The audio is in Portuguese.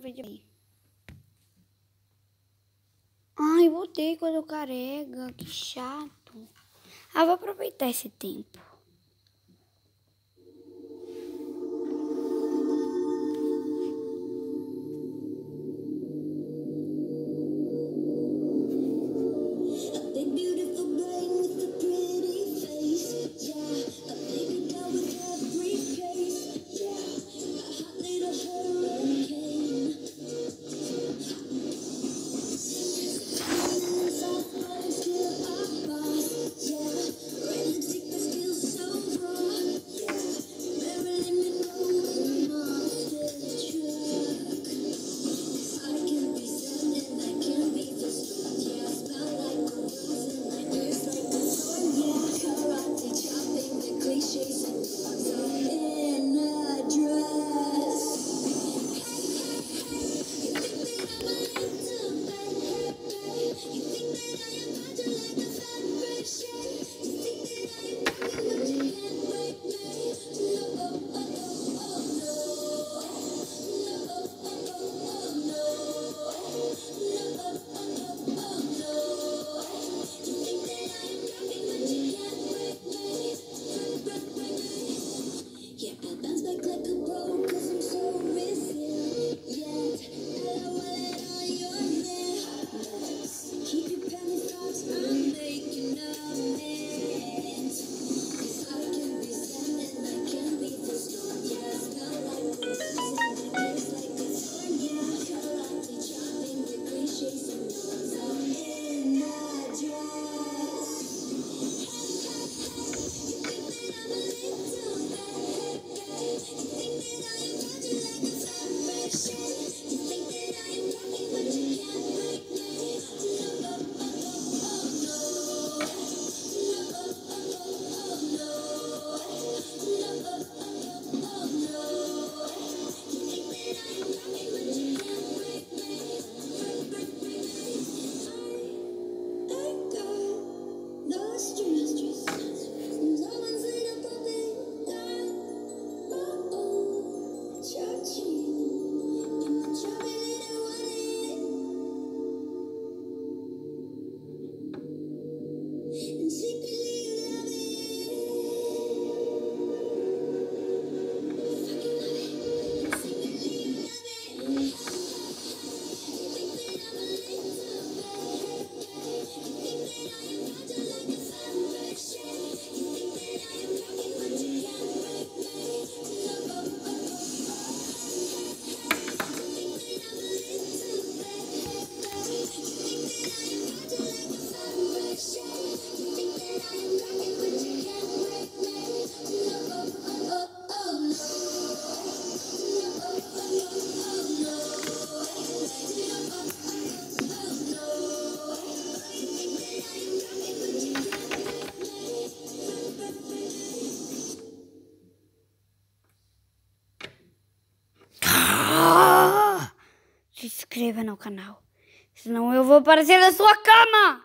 vídeo aí. Ai, voltei quando carrega. Que chato. Ah, vou aproveitar esse tempo. Se inscreva no canal. Senão eu vou aparecer na sua cama.